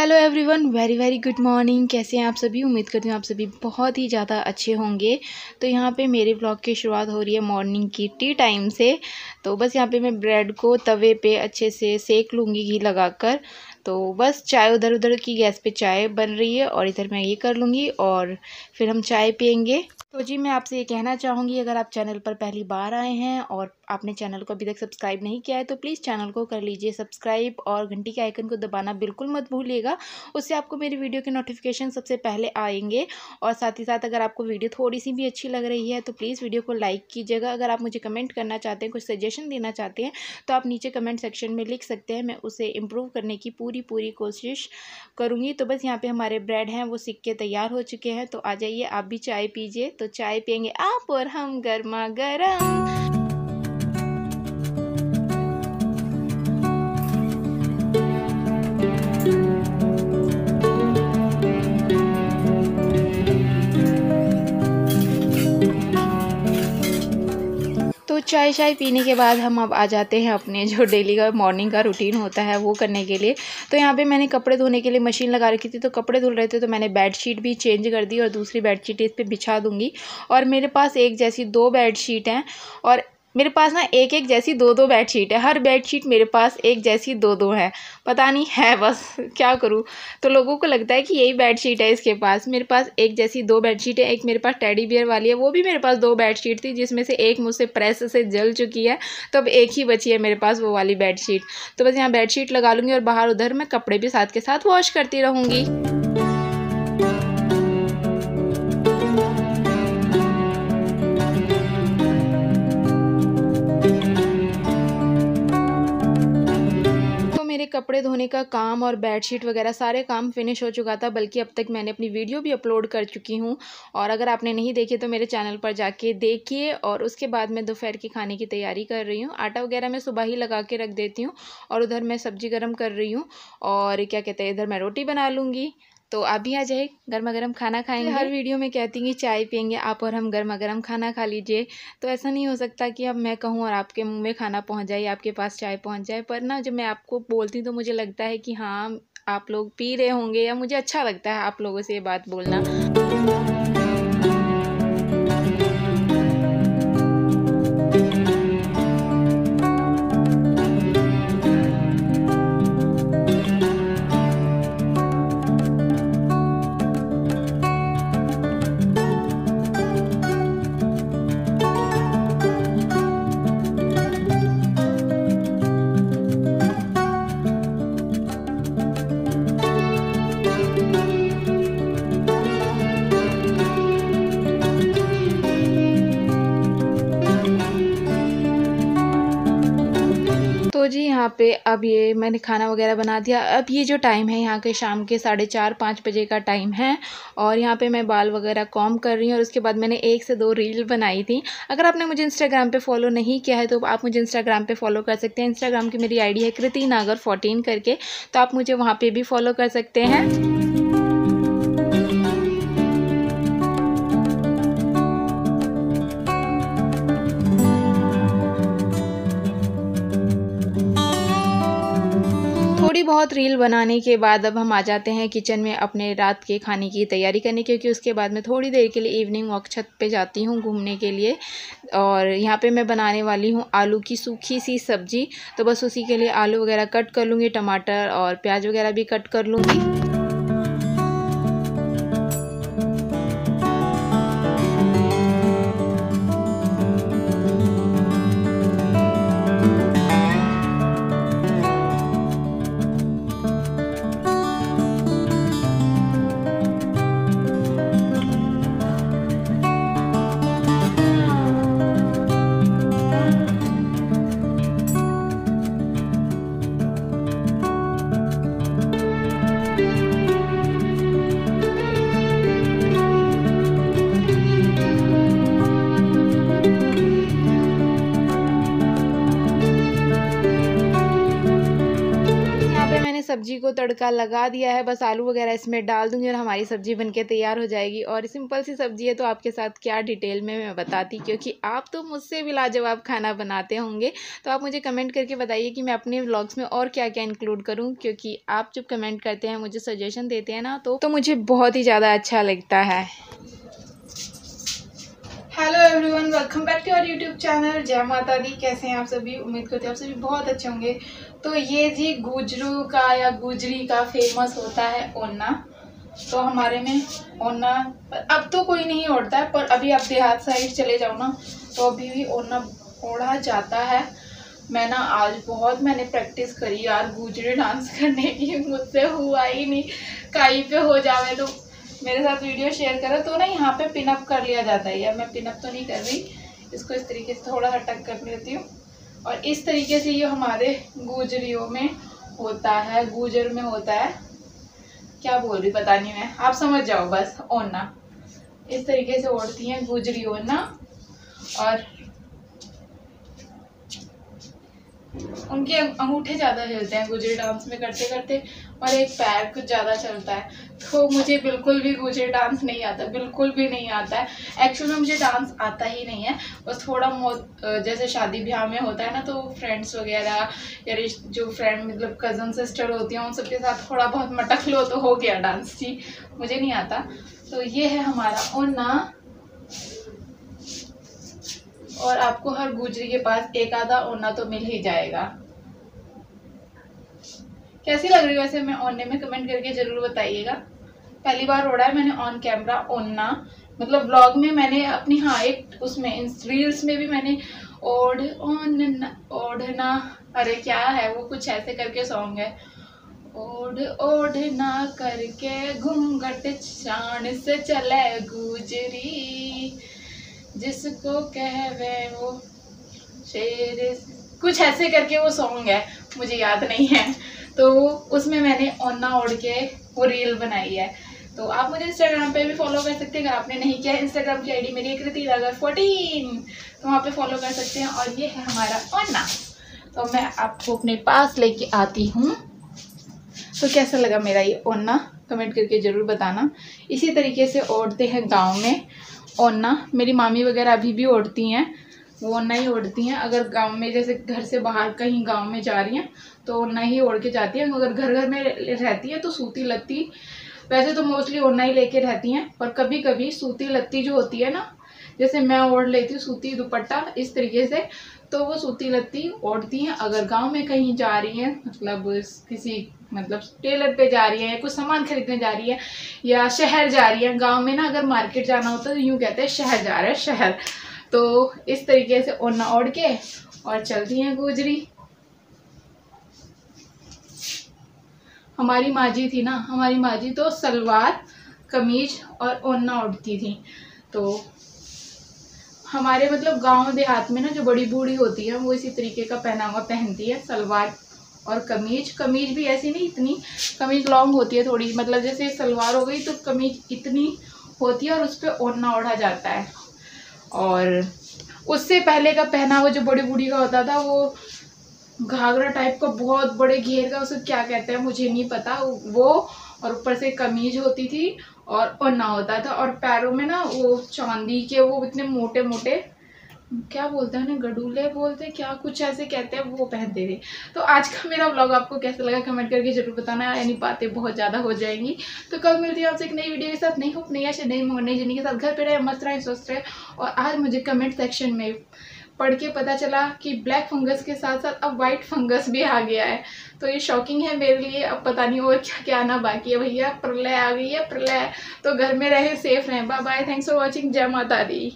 Hello everyone very very good morning कैसे हैं आप सभी? उम्मीद करती हूँ आप सभी बहुत ही ज़्यादा अच्छे होंगे। तो यहाँ पे मेरे ब्लॉग की शुरुआत हो रही है मॉर्निंग की टी टाइम से। तो बस यहाँ पे मैं ब्रेड को तवे पे अच्छे से सेक लूँगी घी लगाकर। तो बस चाय उधर उधर की गैस पे चाय बन रही है और इधर मैं ये कर लूँगी और फिर हम चाय पियेंगे। तो जी, मैं आपसे ये कहना चाहूँगी, अगर आप चैनल पर पहली बार आए हैं और आपने चैनल को अभी तक सब्सक्राइब नहीं किया है तो प्लीज़ चैनल को कर लीजिए सब्सक्राइब और घंटी के आइकन को दबाना बिल्कुल मत भूलिएगा। उससे आपको मेरी वीडियो के नोटिफिकेशन सबसे पहले आएँगे और साथ ही साथ अगर आपको वीडियो थोड़ी सी भी अच्छी लग रही है तो प्लीज़ वीडियो को लाइक कीजिएगा। अगर आप मुझे कमेंट करना चाहते हैं, कुछ सजेशन देना चाहते हैं तो आप नीचे कमेंट सेक्शन में लिख सकते हैं, मैं उसे इम्प्रूव करने की पूरी पूरी कोशिश करूँगी। तो बस यहाँ पर हमारे ब्रेड हैं, वो सिक्के तैयार हो चुके हैं। तो आ जाइए, आप भी चाय पीजिए। तो चाय पियेंगे आप और हम गर्मा गर्म चाय शाय पीने के बाद हम अब आ जाते हैं अपने जो डेली का मॉर्निंग का रूटीन होता है, वो करने के लिए। तो यहाँ पे मैंने कपड़े धोने के लिए मशीन लगा रखी थी तो कपड़े धुल रहे थे तो मैंने बेडशीट भी चेंज कर दी और दूसरी बेडशीट इस पर बिछा दूँगी। और मेरे पास एक जैसी दो बेडशीट हैं और मेरे पास ना एक एक जैसी दो दो बेड शीट है। हर बेड शीट मेरे पास एक जैसी दो दो है। पता नहीं है बस, क्या करूँ? तो लोगों को लगता है कि यही बेड शीट है इसके पास। मेरे पास एक जैसी दो बेड शीट है, एक मेरे पास टेडी बियर वाली है, वो भी मेरे पास दो बेड शीट थी, जिसमें से एक मुझसे प्रेस से जल चुकी है तो अब एक ही बची है मेरे पास वो वाली बेडशीट। तो बस यहाँ बेड शीट लगा लूँगी और बाहर उधर मैं कपड़े भी साथ के साथ वॉश करती रहूँगी। कपड़े धोने का काम और बेडशीट वगैरह सारे काम फिनिश हो चुका था, बल्कि अब तक मैंने अपनी वीडियो भी अपलोड कर चुकी हूँ। और अगर आपने नहीं देखी तो मेरे चैनल पर जाके देखिए और उसके बाद मैं दोपहर के खाने की तैयारी कर रही हूँ। आटा वगैरह मैं सुबह ही लगा के रख देती हूँ और उधर मैं सब्ज़ी गर्म कर रही हूँ और क्या कहते हैं, इधर मैं रोटी बना लूँगी। तो आप भी आ जाए गर्मा गर्म खाना खाएँगे हर वीडियो में कहती हूँ चाय पियेंगे आप और हम गर्मा गर्म खाना खा लीजिए। तो ऐसा नहीं हो सकता कि अब मैं कहूँ और आपके मुँह में खाना पहुँच जाए आपके पास चाय पहुँच जाए पर ना जब मैं आपको बोलती हूँ तो मुझे लगता है कि हाँ आप लोग पी रहे होंगे या मुझे अच्छा लगता है आप लोगों से ये बात बोलना। जी, यहाँ पे अब ये मैंने खाना वगैरह बना दिया। अब ये जो टाइम है, यहाँ के शाम के साढ़े चार, पाँच बजे का टाइम है और यहाँ पे मैं बाल वगैरह कॉम कर रही हूँ और उसके बाद मैंने एक से दो रील बनाई थी। अगर आपने मुझे इंस्टाग्राम पे फॉलो नहीं किया है तो आप मुझे इंस्टाग्राम पे फॉलो कर सकते हैं। इंस्टाग्राम की मेरी आई है कृति नागर फोर्टीन करके तो आप मुझे वहाँ पर भी फॉलो कर सकते हैं। थोड़ी बहुत रील बनाने के बाद अब हम आ जाते हैं किचन में अपने रात के खाने की तैयारी करने, क्योंकि उसके बाद मैं थोड़ी देर के लिए इवनिंग वॉक छत पे जाती हूँ घूमने के लिए। और यहाँ पे मैं बनाने वाली हूँ आलू की सूखी सी सब्ज़ी। तो बस उसी के लिए आलू वगैरह कट कर लूँगी, टमाटर और प्याज वगैरह भी कट कर लूँगी। सब्ज़ी को तड़का लगा दिया है बस आलू वगैरह इसमें डाल दूँगी और हमारी सब्ज़ी बनके तैयार हो जाएगी। और सिंपल सी सब्ज़ी है तो आपके साथ क्या डिटेल में मैं बताती क्योंकि आप तो मुझसे भी लाजवाब खाना बनाते होंगे। तो आप मुझे कमेंट करके बताइए कि मैं अपने व्लॉग्स में और क्या क्या इंक्लूड करूँ क्योंकि आप जब कमेंट करते हैं मुझे सजेशन देते हैं ना तो, तो मुझे बहुत ही ज़्यादा अच्छा लगता है। Hello everyone welcome back to our YouTube channel जय माता दी, कैसे हैं आप सभी? उम्मीद करते हैं आप सभी बहुत अच्छे होंगे। तो ये जी गुजरू का या गुजरी का फ़ेमस होता है ओना तो हमारे में ओना अब तो कोई नहीं ओढ़ता है, पर अभी आप देहात साइड चले जाओ ना तो अभी भी ओना ओढ़ा जाता है। मैं ना आज बहुत मैंने प्रैक्टिस करी यार, गुजरी डांस करने की, मुझसे हुआ ही नहीं, कहीं पे हो जावे तो मेरे साथ वीडियो शेयर करो तो ना यहाँ पे पिनअप कर लिया जाता है। यार, मैं पिनअप तो नहीं कर रही। इसको इस तरीके से थोड़ा सा टक कर लेती हूँ। और इस तरीके से ये हमारे गुजरियों में होता है, गुजर में होता है। क्या बोल रही पता नहीं मैं। आप समझ जाओ बस ओना इस तरीके से ओढ़ती हैं गुजरी ओना और उनके अंगूठे ज़्यादा चलते हैं, गुजरी डांस में करते करते और एक पैर कुछ ज़्यादा चलता है। तो मुझे बिल्कुल भी गुजरी डांस नहीं आता, बिल्कुल भी नहीं आता है। एक्चुअली मुझे डांस आता ही नहीं है। बस थोड़ा बहुत, जैसे शादी ब्याह में होता है ना तो फ्रेंड्स वगैरह या जो फ्रेंड मतलब कज़न सिस्टर होती हैं, उन सबके साथ थोड़ा बहुत मटक लो तो हो गया डांस। जी, मुझे नहीं आता। तो ये है हमारा ओना। और आपको हर गुजरी के पास एक आधा ओना तो मिल ही जाएगा। कैसी लग रही है वैसे? मैं ओनने में कमेंट करके ज़रूर बताइएगा। पहली बार ओढ़ा है मैंने ऑन कैमरा ओनना मतलब ब्लॉग में मैंने अपनी हाँ एक उसमें रील्स में भी मैंने ओढ़ ओन ओढ़ना अरे क्या है वो? कुछ ऐसे करके सॉन्ग है। ओढ़ ओढ़ना करके घूंघट चाण से चले गुजरी। जिसको कहवे वो शेर। कुछ ऐसे करके वो सॉन्ग है। मुझे याद नहीं है। तो उसमें मैंने ओना ओढ़ के वो रील बनाई है। तो आप मुझे इंस्टाग्राम पे भी फॉलो कर सकते हैं, अगर आपने नहीं किया इंस्टाग्राम की आईडी मेरी कृति रागर फोर्टीन तो वहाँ पे फॉलो कर सकते हैं और ये है हमारा ओना तो मैं आपको अपने पास लेके आती हूँ। तो कैसा लगा मेरा ये ओना कमेंट करके ज़रूर बताना। इसी तरीके से ओढ़ते हैं गाँव में। ओना मेरी मामी वगैरह अभी भी ओढ़ती हैं। वो ओढ़ना ही ओढ़ती हैं। अगर गाँव में, जैसे घर से बाहर कहीं गाँव में जा रही हैं तो ओढ़ना ही ओढ़ के जाती हैं। अगर घर घर में रहती है तो सूती लत्ती, वैसे तो मोस्टली ओढ़ना ही लेके रहती हैं। पर कभी कभी सूती लत्ती जो होती है ना, जैसे मैं ओढ़ लेती हूँ सूती दुपट्टा इस तरीके से तो वो सूती लत्ती ओढ़ती हैं। अगर गाँव में कहीं जा रही हैं मतलब किसी मतलब टेलर पे जा रही है या कुछ सामान खरीदने जा रही है, या शहर जा रही है, गाँव में ना अगर मार्केट जाना होता है तो यूँ कहते हैं, शहर जा रहे हैं, शहर। तो इस तरीके से ओढ़ना ओढ़ के और चलती हैं गुजरी। हमारी माजी थी ना, हमारी माजी तो सलवार, कमीज और ओढ़ना उड़ती थी। तो हमारे मतलब गाँव देहात में ना जो बड़ी बूढ़ी होती है, वो इसी तरीके का पहनावा पहनती है, सलवार और कमीज। कमीज भी ऐसी नहीं, इतनी कमीज लॉन्ग होती है थोड़ी मतलब जैसे सलवार हो गई तो कमीज इतनी होती है और उस पर ओढ़ना ओढ़ा जाता है। और उससे पहले का पहनावा जो बड़ी बूढ़ी का होता था, वो घाघरा टाइप का बहुत बड़े घेर का, उसे क्या कहते हैं, मुझे नहीं पता। वो और ऊपर से कमीज होती थी और ओना होता था और पैरों में ना वो चांदी के वो इतने मोटे मोटे क्या बोलते हैं उन्हें? गडूले बोलते हैं, क्या कुछ ऐसे कहते हैं, वो पहनते थे तो आज का मेरा ब्लॉग आपको कैसा लगा कमेंट करके ज़रूर बताना, यानी बातें बहुत ज़्यादा हो जाएँगी। तो कल मिलती है आपसे एक नई वीडियो के साथ। नई होप नई आशा, नई नई ज़िंदगी के साथ। घर पे रहे, मस्त रहे, स्वस्थ रहे। और आज मुझे कमेंट सेक्शन में पढ़ के पता चला कि ब्लैक फंगस के साथ साथ अब वाइट फंगस भी आ गया है। तो ये शॉकिंग है मेरे लिए। अब पता नहीं और क्या क्या आना बाकी है भैया। प्रलय आ गई है, प्रलय। तो घर में रहे सेफ़ रहें। बाय थैंक्स फॉर वॉचिंग जय माता दी।